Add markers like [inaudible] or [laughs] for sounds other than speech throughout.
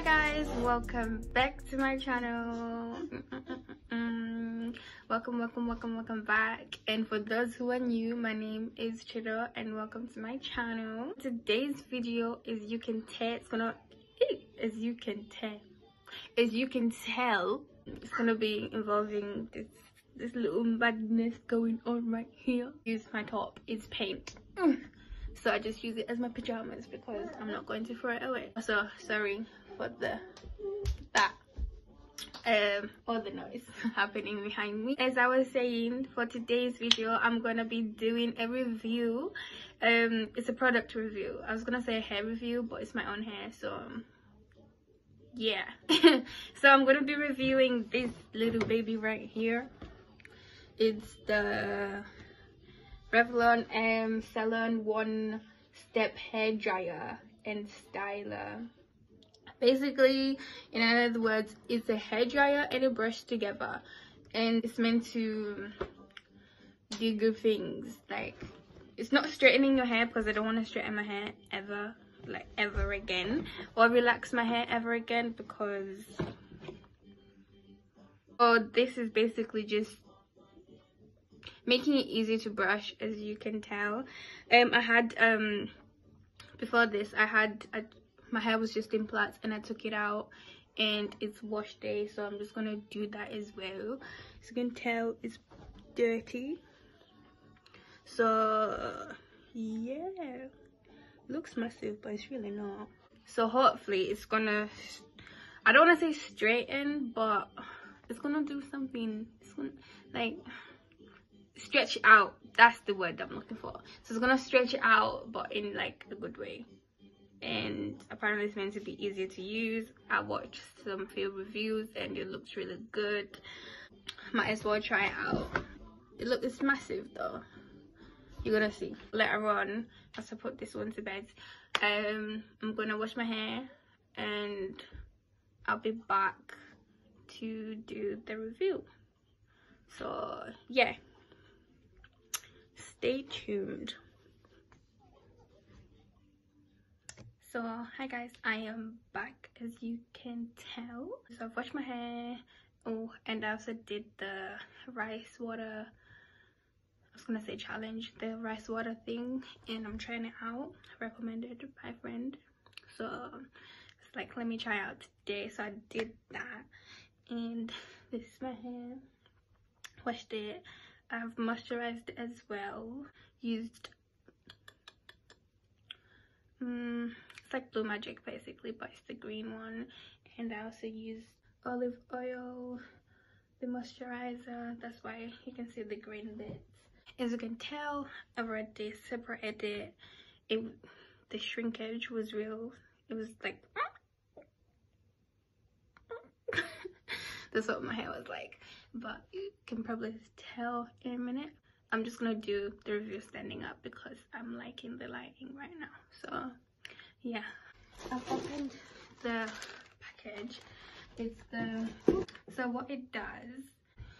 hi guys. Welcome back to my channel. Welcome welcome welcome welcome back. And for those who are new my name is Chido and welcome to my channel. Today's video is you can tell it's gonna eh, as you can tell as you can tell it's gonna be involving this this little madness going on right here. Use my top. It's paint mm. So i just use it as my pajamas because i'm not going to throw it away. So sorry for the that um all the noise [laughs] happening behind me. As i was saying for today's video i'm gonna be doing a review. Um it's a product review. I was gonna say a hair review but it's my own hair so um, yeah. [laughs] So i'm gonna be reviewing this little baby right here. It's the Revlon M Salon One Step Hair Dryer and Styler. Basically, in other words, it's a hair dryer and a brush together. And it's meant to do good things. Like, it's not straightening your hair because I don't want to straighten my hair ever. Like, ever again. Or relax my hair ever again because... Oh, this is basically just making it easy to brush as you can tell. Um i had um before this i had I, my hair was just in plaits and i took it out and it's wash day so i'm just gonna do that as well. As you can tell it's dirty. So yeah. Looks massive but it's really not. So hopefully it's gonna i don't want to say straighten but it's gonna do something. It's gonna like stretch it out. That's the word i'm looking for. So it's gonna stretch it out but in like a good way. And apparently it's meant to be easier to use. I watched some few reviews and it looks really good. Might as well try it out. It looks it's massive though. You're gonna see. Later on as i put this one to bed. Um i'm gonna wash my hair and i'll be back to do the review. So yeah stay tuned. So hi guys i am back as you can tell. So i've washed my hair. Oh and i also did the rice water i was gonna say challenge the rice water thing and i'm trying it out recommended by a friend. So it's like let me try out today. So i did that and [laughs] this is my hair. Washed it I've moisturized as well. Used um, it's like blue magic basically but it's the green one. And I also used olive oil the moisturizer. That's why you can see the green bits. As you can tell I've already separated it it the shrinkage was real. It was like [laughs] that's what my hair was like but you can probably tell in a minute. I'm just gonna do the review standing up because i'm liking the lighting right now. So yeah. I've opened the package. It's the so what it does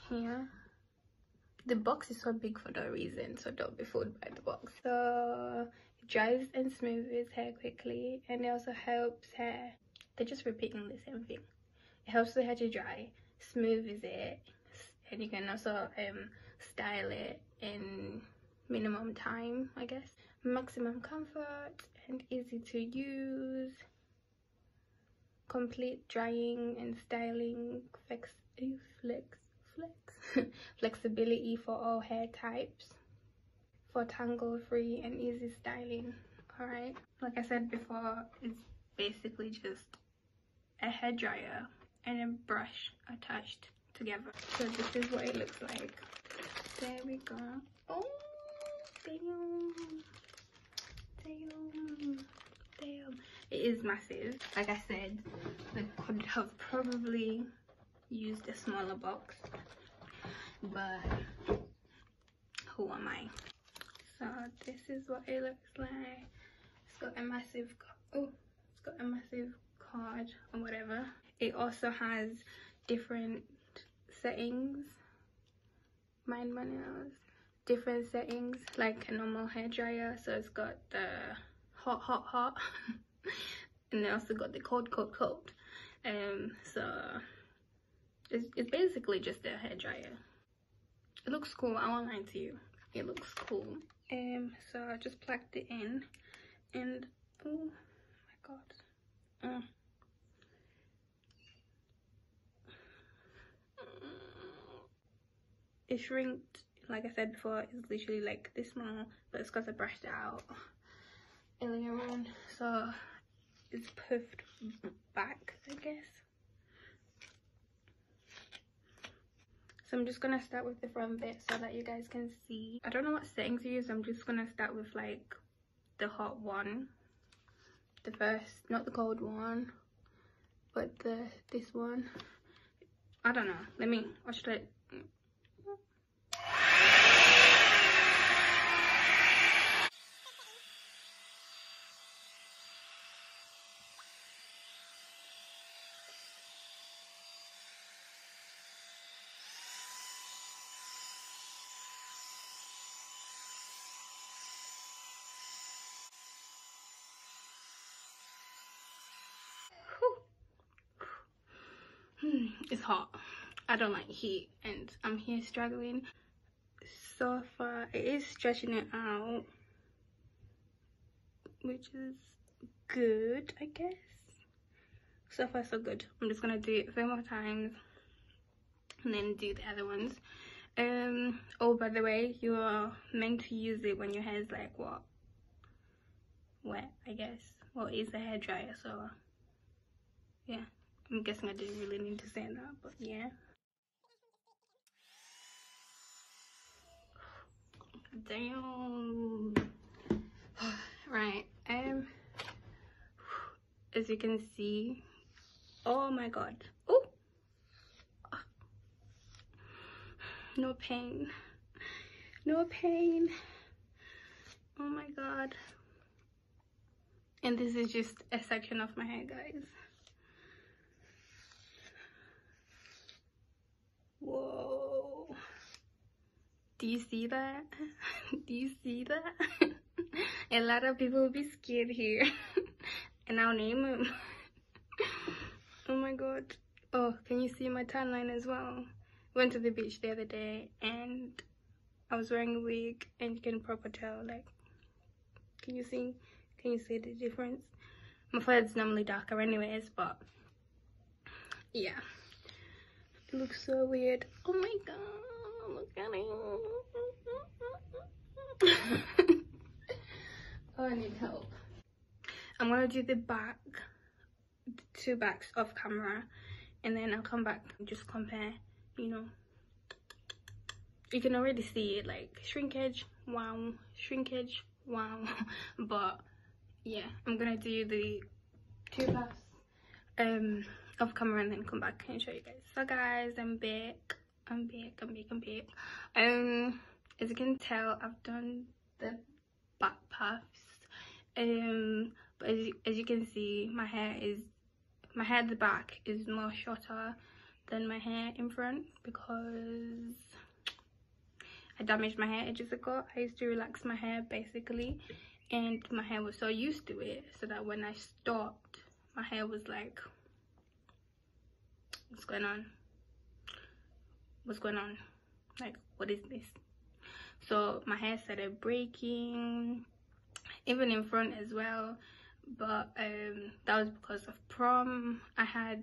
here the box is so big for no reason so don't be fooled by the box. So it dries and smooths hair quickly and it also helps hair. They're just repeating the same thing. It helps the hair to dry smooths it and you can also um, style it in minimum time I guess. Maximum comfort and easy to use. Complete drying and styling. Flex flex flex. [laughs] Flexibility for all hair types. For tangle free and easy styling. All right like i said before it's basically just a hair dryer and a brush attached together. So this is what it looks like. There we go. Oh damn. Damn. Damn. It is massive. Like i said i could have probably used a smaller box but who am i? So this is what it looks like. It's got a massive oh it's got a massive card or whatever. It also has different settings. Mind manuals different settings like a normal hair dryer so it's got the hot hot hot. [laughs] And they also got the cold cold cold. Um so it's, it's basically just a hair dryer it looks cool i won't lie to you. It looks cool. Um so i just plugged it in. And oh my god. Uh, it shrinked like i said before it's literally like this small but it's because i brushed it out earlier on so it's puffed back i guess. So i'm just gonna start with the front bit so that you guys can see. I don't know what settings to use i'm just gonna start with like the hot one. The first not the cold one but the this one. I don't know let me watch it. Hmm, [sighs] it's hot. I don't like heat and i'm here struggling. So far it is stretching it out which is good i guess. So far so good. I'm just gonna do it three more times and then do the other ones. Um oh by the way you are meant to use it when your hair is like what? Wet i guess. Well it's a hair dryer so yeah I'm guessing I didn't really need to stand up, but yeah. Damn. [sighs] right. Um. As you can see. Oh my god. Oh. No pain. No pain. Oh my god. And this is just a section of my hair, guys. Whoa. Do you see that? [laughs] Do you see that? [laughs] a lot of people will be scared here. [laughs] and I'll name them. oh my god. Oh, can you see my timeline as well? Went to the beach the other day and I was wearing a wig and you can proper tell like can you see can you see the difference? My forehead's normally darker anyways, but yeah. It looks so weird. Oh my god, look at it. [laughs] oh, I need help. I'm gonna do the back, two backs off camera, and then I'll come back and just compare, you know. You can already see it, like shrinkage, wow, shrinkage, wow. [laughs] but yeah, I'm gonna do the two backs. Um, off camera and then come back and show you guys. So guys i'm back. I'm back i'm back i'm back. Um as you can tell i've done the back puffs. Um but as you, as you can see my hair is my hair at the back is more shorter than my hair in front because I damaged my hair ages ago. I used to relax my hair basically and my hair was so used to it so that when I stopped my hair was like what's going on? What's going on? Like what is this? So my hair started breaking even in front as well but um that was because of prom. I had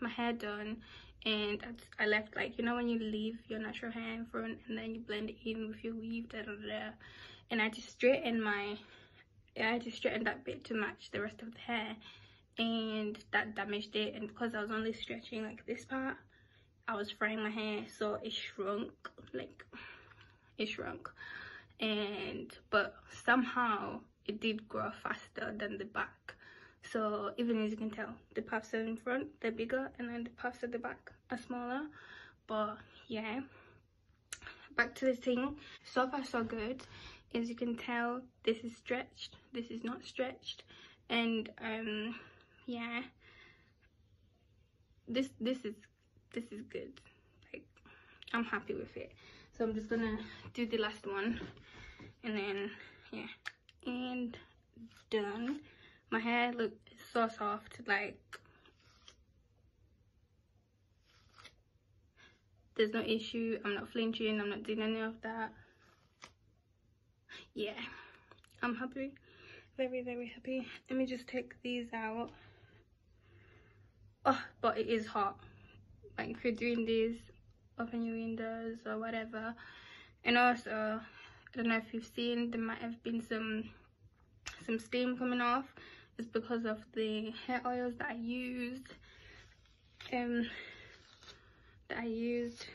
my hair done and I, I left like you know when you leave your natural hair in front and then you blend it in with your weave da, da, da, and i just straightened my i just straightened that bit to match the rest of the hair and that damaged it and because I was only stretching like this part I was frying my hair so it shrunk like it shrunk. And but somehow it did grow faster than the back. So even as you can tell the puffs are in front they're bigger and then the puffs at the back are smaller. But yeah. Back to the thing. So far so good. As you can tell this is stretched this is not stretched. And um yeah. This this is this is good. Like i'm happy with it. So i'm just gonna do the last one. And then yeah. And done. My hair looks so soft like there's no issue. I'm not flinching. I'm not doing any of that. Yeah. I'm happy. Very very happy. Let me just take these out oh but it is hot. Like if you're doing this open your windows or whatever. And also i don't know if you've seen there might have been some some steam coming off. It's because of the hair oils that i used. Um that i used.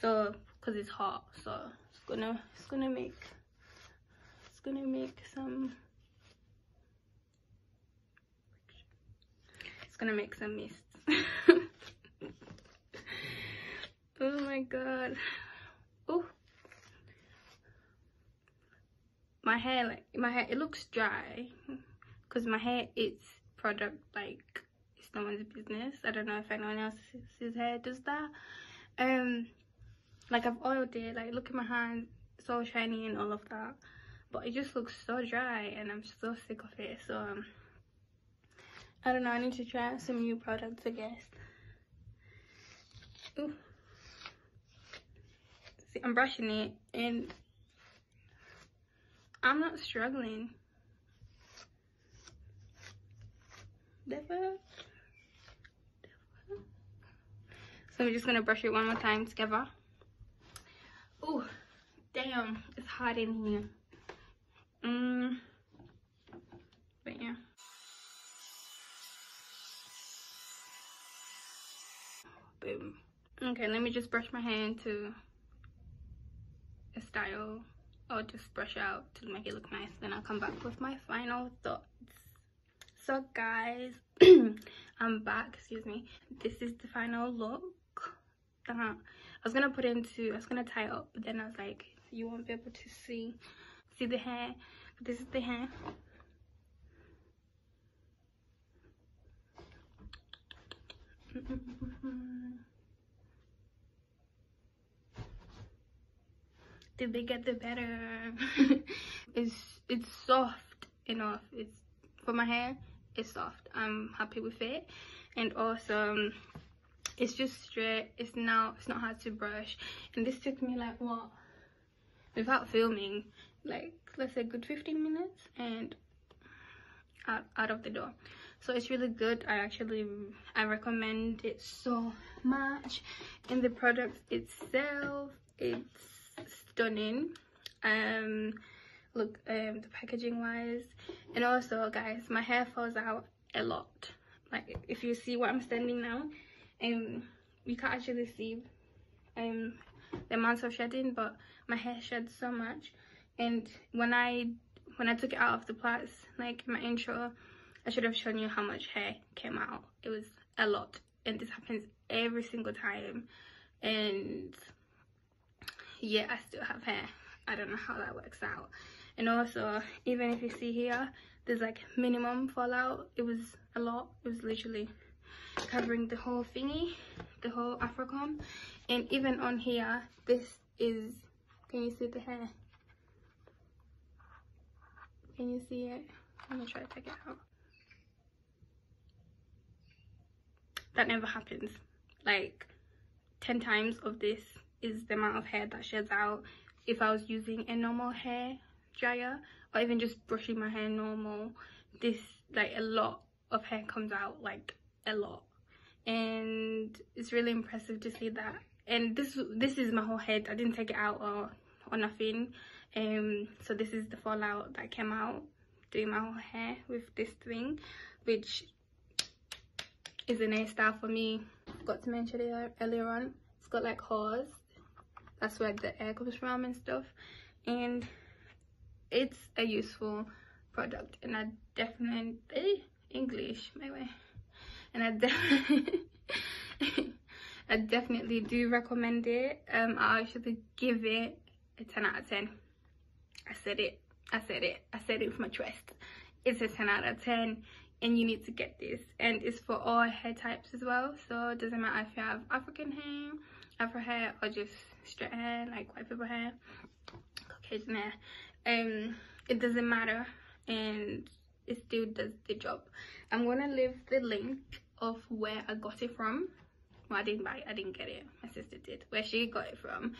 So because it's hot. So it's gonna it's gonna make it's gonna make some gonna make some mists. [laughs] oh my god. Oh my hair like my hair it looks dry. Because my hair it's product like it's no one's business. I don't know if anyone else's hair does that. Um like i've oiled it like look at my hands so shiny and all of that. But it just looks so dry and i'm so sick of it. So um i don't know i need to try some new products i guess Ooh. See, I'm brushing it and I'm not struggling. So I'm just gonna brush it one more time together. Oh, damn, it's hot in here. Mm. But yeah. Okay, let me just brush my hand to a style or just brush out to make it look nice. Then I'll come back with my final thoughts. So guys, [clears throat] I'm back, excuse me. This is the final look. I was gonna put into, I was gonna tie up, but then I was like, you won't be able to see, see the hair. This is the hair. [laughs] the bigger the better. [laughs] It's it's soft enough. It's for my hair it's soft. I'm happy with it. And also um, it's just straight. It's now it's not hard to brush. And this took me like what? Without filming like let's say good 15 minutes and out, out of the door. So it's really good. I actually i recommend it so much. And the product itself it's stunning. Um look um the packaging wise. And also guys my hair falls out a lot. Like if you see what i'm standing now um you can't actually see um the amount of shedding but my hair sheds so much. And when i when i took it out of the plaits like my intro i should have shown you how much hair came out. It was a lot. And this happens every single time. And yeah i still have hair. I don't know how that works out. And also even if you see here there's like minimum fallout. It was a lot. It was literally covering the whole thingy the whole Afro comb. and even on here this is can you see the hair? Can you see it? I'm gonna try to take it out. That never happens. Like 10 times of this is the amount of hair that sheds out if I was using a normal hair dryer or even just brushing my hair normal. This like a lot of hair comes out like a lot. And it's really impressive to see that. And this this is my whole head. I didn't take it out or or nothing. Um so this is the fallout that came out doing my whole hair with this thing which is an A star for me. Forgot to mention it earlier on. It's got like hose that's where the air comes from and stuff. And it's a useful product. And i definitely english my way. And i definitely [laughs] i definitely do recommend it. Um i actually give it a 10 out of 10 i said it. I said it. I said it with my chest. It's a 10 out of 10 and you need to get this. And it's for all hair types as well. So it doesn't matter if you have african hair afro hair or just straight hair like white people hair caucasian hair um it doesn't matter and it still does the job i'm gonna leave the link of where i got it from well, I didn't buy it, I didn't get it. My sister did, where she got it from.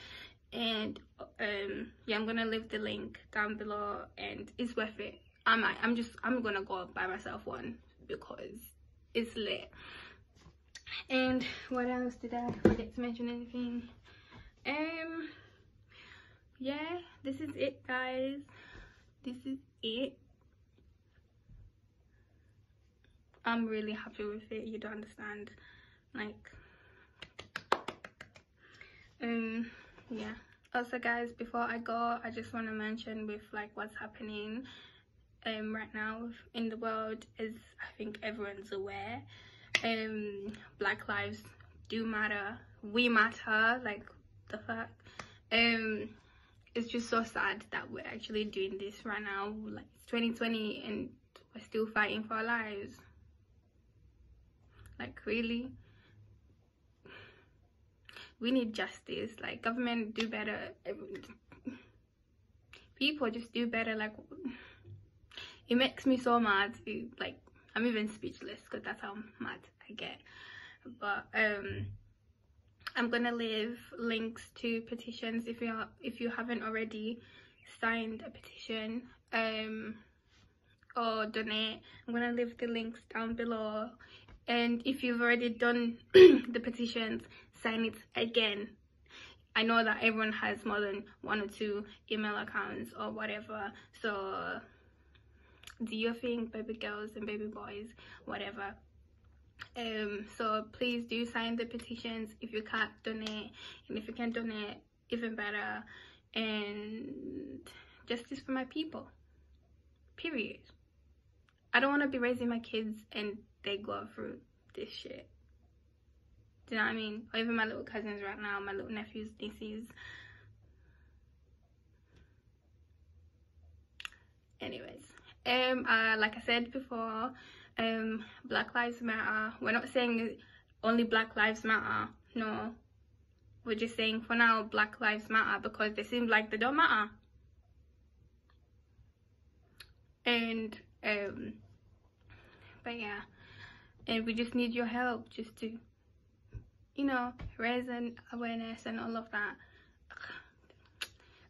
And um, yeah, I'm gonna leave the link down below, and it's worth it. I might, I'm just, I'm gonna go buy myself one because it's lit. And what else did I forget to mention anything? Um, yeah, this is it, guys. This is it. I'm really happy with it. You don't understand, like um yeah also guys before i go i just want to mention with like what's happening um right now in the world is i think everyone's aware um black lives do matter we matter like the fact um it's just so sad that we're actually doing this right now like it's 2020 and we're still fighting for our lives. Like really? We need justice. Like government do better. People just do better. Like it makes me so mad. Like i'm even speechless because that's how mad i get. But um i'm gonna leave links to petitions if you are, if you haven't already signed a petition um or donate. I'm gonna leave the links down below. And if you've already done [clears throat] the petitions sign it again. I know that everyone has more than one or two email accounts or whatever so do your thing baby girls and baby boys whatever um so please do sign the petitions if you can't donate and if you can donate even better and justice for my people period i don't want to be raising my kids and they go through this shit. Do you know what I mean? Or even my little cousins right now, my little nephews, nieces. Anyways, um, uh, like I said before, um, Black Lives Matter. We're not saying only Black Lives Matter. No, we're just saying for now Black Lives Matter because they seem like they don't matter. And um, but yeah and we just need your help just to you know raise an awareness and all of that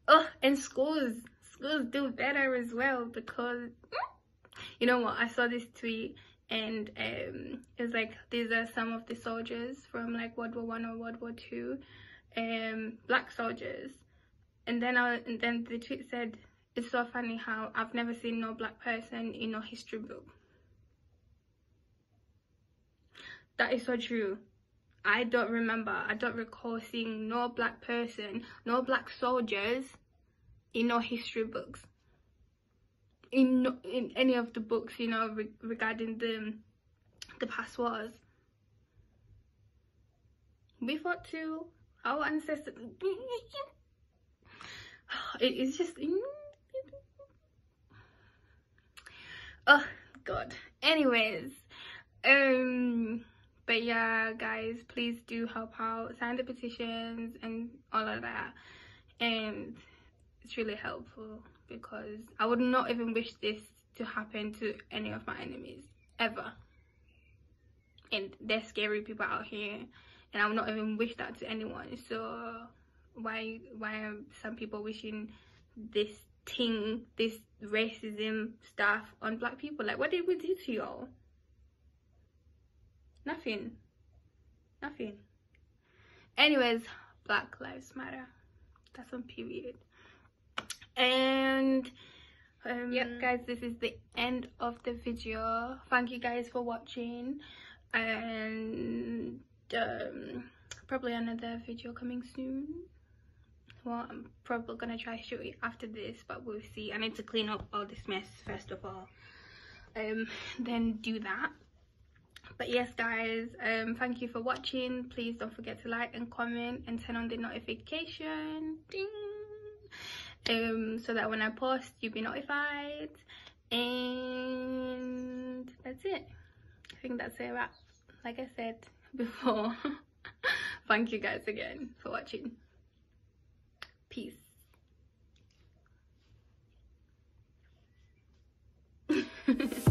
oh and schools schools do better as well because you know what? I saw this tweet and um it was like these are some of the soldiers from like world war one or world war two um black soldiers. And then i and then the tweet said it's so funny how i've never seen no black person in no history book. That is so true. I don't remember. I don't recall seeing no black person no black soldiers in no history books in in any of the books you know re regarding the the past wars. We fought too our ancestors. [sighs] It is just oh god. Anyways um but yeah guys please do help out. Sign the petitions and all of that. And it's really helpful because i would not even wish this to happen to any of my enemies ever and there's scary people out here and i would not even wish that to anyone so why why are some people wishing this thing this racism stuff on black people like what did we do to y'all Nothing. Nothing. Anyways, Black Lives Matter. That's on period. And um, yep. guys this is the end of the video. Thank you guys for watching. And um, probably another video coming soon. Well i'm probably gonna try shoot it after this but we'll see. I need to clean up all this mess first of all. Um then do that. But yes guys um thank you for watching. Please don't forget to like and comment and turn on the notification. Ding um, so that when I post, you'll be notified. And that's it. I think that's a wrap. Like I said [laughs] before, [laughs] thank you guys again for watching. Peace. [laughs]